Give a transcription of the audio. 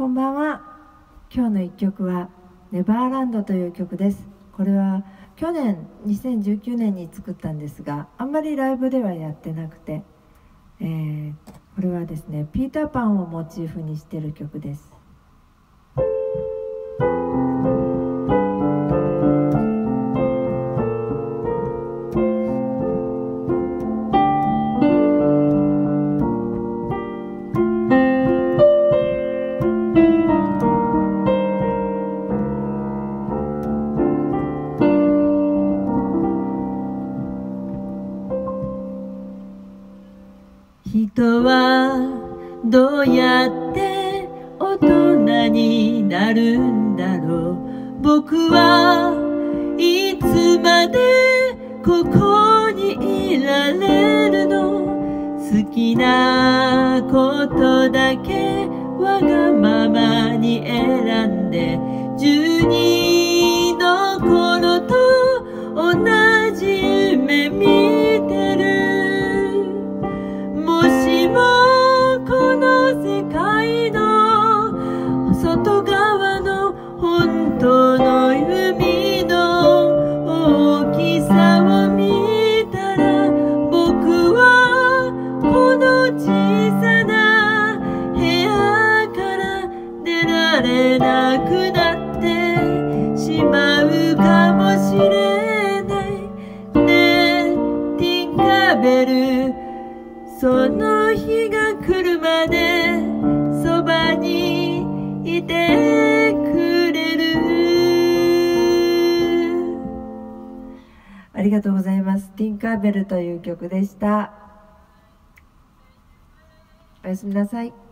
こんばんは。今日の一曲は「ネバーランド」という曲です。これは去年2019年に作ったんですがあんまりライブではやってなくて、えー、これはですねピーターパンをモチーフにしてる曲です。人はどうやって大人になるんだろう。僕はいつまでここにいられるの。好きなことだけわがままに選んで小さな部屋から出られなくなってしまうかもしれない。ねえティンカーベル。その日が来るまでそばにいてくれる。ありがとうございます。ティンカーベルという曲でした。おやすみなさい。